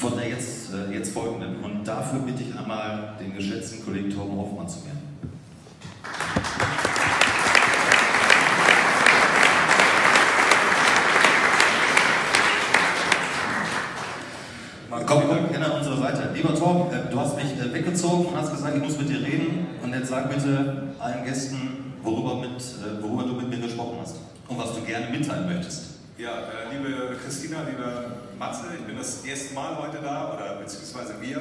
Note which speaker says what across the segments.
Speaker 1: von der jetzt, äh, jetzt folgenden. Und dafür bitte ich einmal den geschätzten Kollegen Torben Hoffmann zu mir. Komm, komm, gerne an unsere Seite. Lieber Torben, äh, du hast mich äh, weggezogen und hast gesagt, ich muss mit dir reden. Und jetzt sag bitte allen Gästen, worüber, mit, äh, worüber du mit mir gesprochen hast und was du gerne mitteilen möchtest.
Speaker 2: Ja, äh, liebe Christina, liebe Matze, ich bin das erste Mal heute da, oder beziehungsweise wir.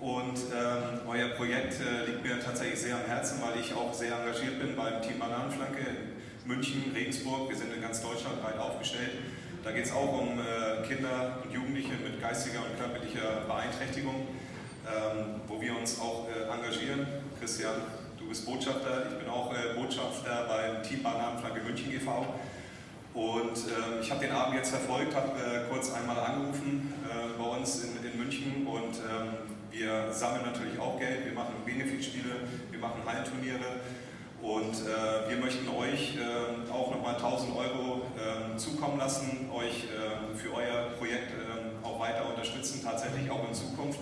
Speaker 2: Und ähm, euer Projekt äh, liegt mir tatsächlich sehr am Herzen, weil ich auch sehr engagiert bin beim Team Bananenflanke in München, Regensburg. Wir sind in ganz Deutschland breit aufgestellt. Da geht es auch um äh, Kinder und Jugendliche mit geistiger und körperlicher Beeinträchtigung, ähm, wo wir uns auch äh, engagieren. Christian, du bist Botschafter, ich bin auch äh, Botschafter beim Team Bananenflanke München e.V. Und äh, ich habe den Abend jetzt verfolgt, habe äh, kurz einmal angerufen äh, bei uns in, in München und ähm, wir sammeln natürlich auch Geld, wir machen Benefitspiele, wir machen Hallenturniere und äh, wir möchten euch äh, auch nochmal 1000 Euro äh, zukommen lassen, euch äh, für euer Projekt auch weiter unterstützen, tatsächlich auch in Zukunft.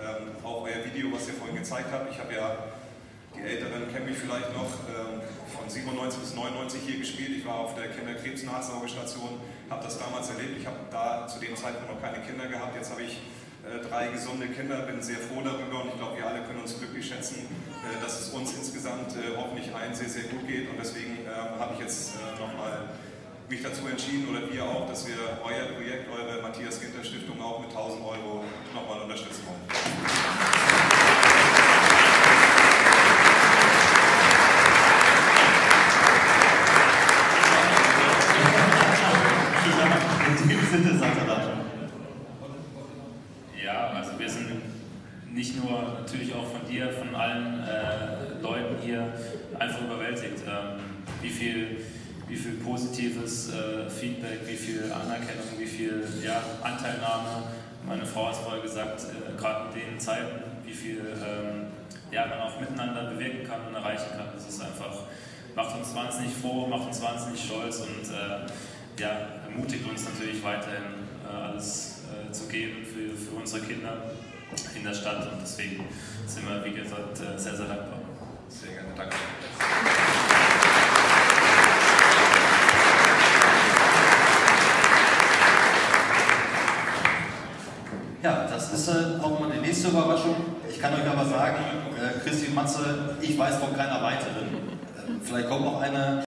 Speaker 2: Ähm, auch euer Video, was ihr vorhin gezeigt habt. Ich habe ja, die Älteren mich vielleicht noch, ähm, von 97 bis 99 hier gespielt. Ich war auf der Kinderkrebsnachsorgestation, habe das damals erlebt. Ich habe da zu dem Zeitpunkt noch keine Kinder gehabt. Jetzt habe ich äh, drei gesunde Kinder, bin sehr froh darüber und ich glaube, wir alle können uns glücklich schätzen, äh, dass es uns insgesamt äh, hoffentlich allen sehr, sehr gut geht. Und deswegen ähm, habe ich jetzt nochmal mich dazu entschieden oder wir auch, dass wir euer Projekt, eure Matthias Ginter Stiftung auch mit 1000 Euro nochmal unterstützen wollen.
Speaker 3: Ja, also wir sind nicht nur natürlich auch von dir, von allen äh, Leuten hier einfach überwältigt, ähm, wie viel wie viel positives äh, Feedback, wie viel Anerkennung, wie viel ja, Anteilnahme. Meine Frau hat es vorher gesagt, äh, gerade in den Zeiten, wie viel ähm, ja, man auch miteinander bewirken kann und erreichen kann. Das ist einfach, macht uns wahnsinnig froh, macht uns wahnsinnig stolz und äh, ja, ermutigt uns natürlich weiterhin alles äh, zu geben für, für unsere Kinder in der Stadt und deswegen sind wir, wie gesagt, äh, sehr, sehr dankbar.
Speaker 2: Sehr gerne, danke.
Speaker 1: Ja, das ist äh, auch mal die nächste Überraschung. Ich kann euch aber sagen, äh, Christi Matze, ich weiß von keiner weiteren. Äh, vielleicht kommt noch eine.